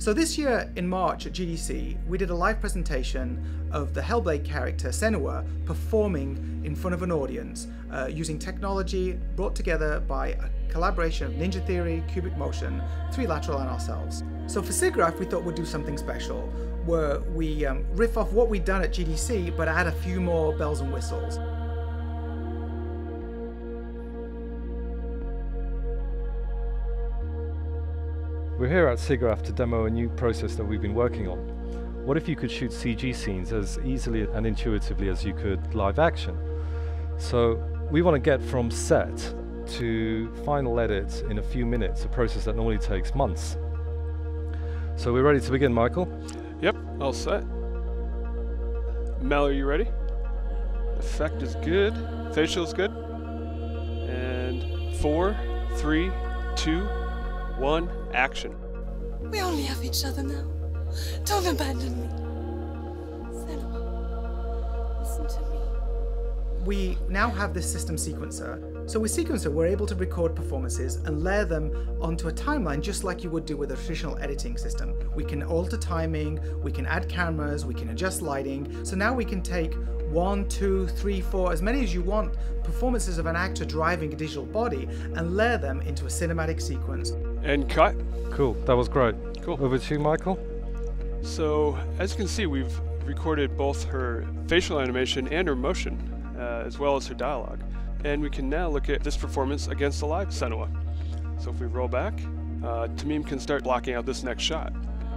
So this year in March at GDC, we did a live presentation of the Hellblade character Senua performing in front of an audience uh, using technology brought together by a collaboration of Ninja Theory, Cubic Motion, 3Lateral and ourselves. So for SIGGRAPH we thought we'd do something special where we um, riff off what we'd done at GDC but add a few more bells and whistles. We're here at SIGGRAPH to demo a new process that we've been working on. What if you could shoot CG scenes as easily and intuitively as you could live action? So we want to get from set to final edit in a few minutes, a process that normally takes months. So we're ready to begin, Michael? Yep, all set. Mel, are you ready? Effect is good, facial is good. And four, three, two, one, action. We only have each other now. Don't abandon me. Senua, listen to me. We now have this system sequencer. So with Sequencer, we're able to record performances and layer them onto a timeline just like you would do with a traditional editing system. We can alter timing, we can add cameras, we can adjust lighting. So now we can take one, two, three, four, as many as you want performances of an actor driving a digital body and layer them into a cinematic sequence. And cut. Cool, that was great. Cool. Over to you, Michael. So, as you can see, we've recorded both her facial animation and her motion, uh, as well as her dialogue. And we can now look at this performance against a live Senua. So if we roll back, uh, Tameem can start blocking out this next shot.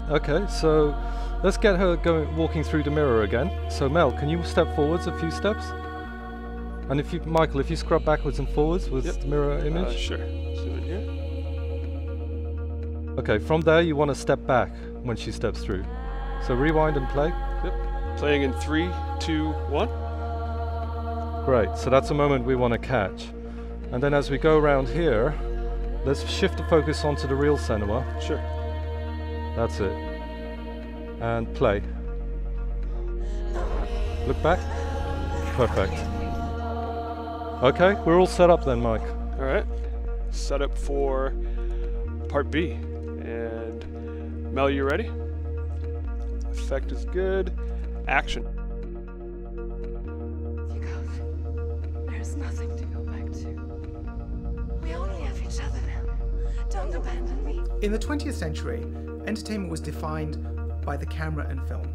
Okay, so let's get her going, walking through the mirror again. So Mel, can you step forwards a few steps? And if you, Michael, if you scrub backwards and forwards with Yep. the mirror Uh, image. sure. Zoom in here. Okay, from there you want to step back when she steps through. So rewind and play. Yep. Playing in three, two, one. Great, so that's a moment we want to catch. And then as we go around here, let's shift the focus onto the real Senua. Sure. That's it. And play. Look back. Perfect. Okay, we're all set up then, Mike. All right. Set up for part B. And Mel, you ready? Effect is good. Action. Yakov, there's nothing to go back to. We only have each other now. Don't abandon me. In the 20th century, entertainment was defined by the camera and film.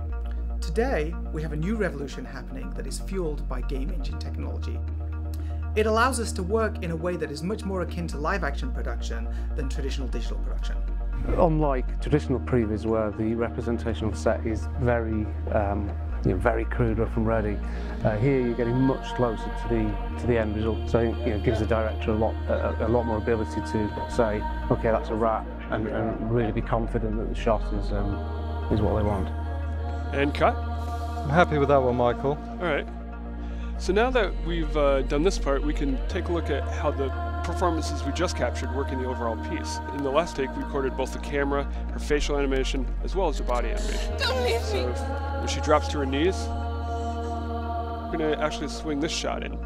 Today, we have a new revolution happening that is fueled by game engine technology. It allows us to work in a way that is much more akin to live action production than traditional digital production. Unlike traditional previs where the representation of set is very um, you know, very crude, rough and ready. Uh, here you're getting much closer to the to the end result. So I think you know, it gives the director a lot a, a lot more ability to say, okay, that's a wrap, and, and really be confident that the shot is um, is what they want. And cut. I'm happy with that one, Michael. All right. So now that we've uh, done this part, we can take a look at how the performances we just captured work in the overall piece. In the last take, we recorded both the camera, her facial animation, as well as her body animation. Don't leave So me. if, when she drops to her knees, we're going to actually swing this shot in.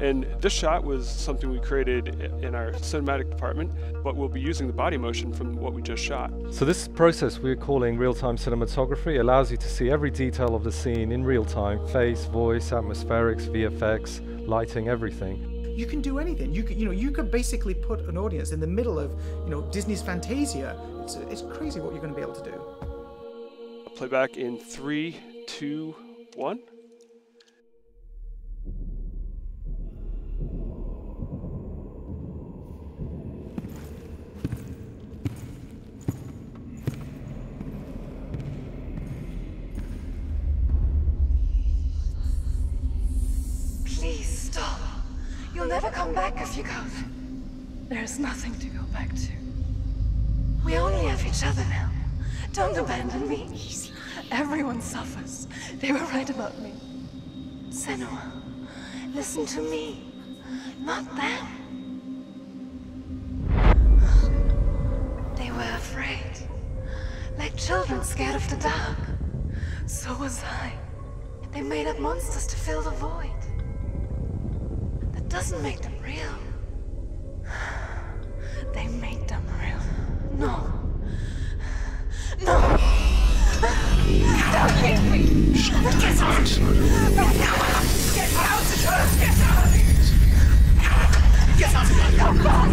And this shot was something we created in our cinematic department, but we'll be using the body motion from what we just shot. So this process we're calling real-time cinematography allows you to see every detail of the scene in real time, face, voice, atmospherics, VFX, lighting, everything. You can do anything. You could, you know, you could basically put an audience in the middle of, you know, Disney's Fantasia. It's, it's crazy what you're going to be able to do. Play back in three, two, one. You'll never come back if you go. There's nothing to go back to. We only have each other now. Don't abandon me. Everyone suffers. They were right about me. Senua, listen to me, not them. They were afraid. Like children scared of the dark. So was I. They made up monsters to fill the void. Doesn't make them real. They made them real. No. No! Don't hit me! Get out! Get out! Get out! Get out! Get out!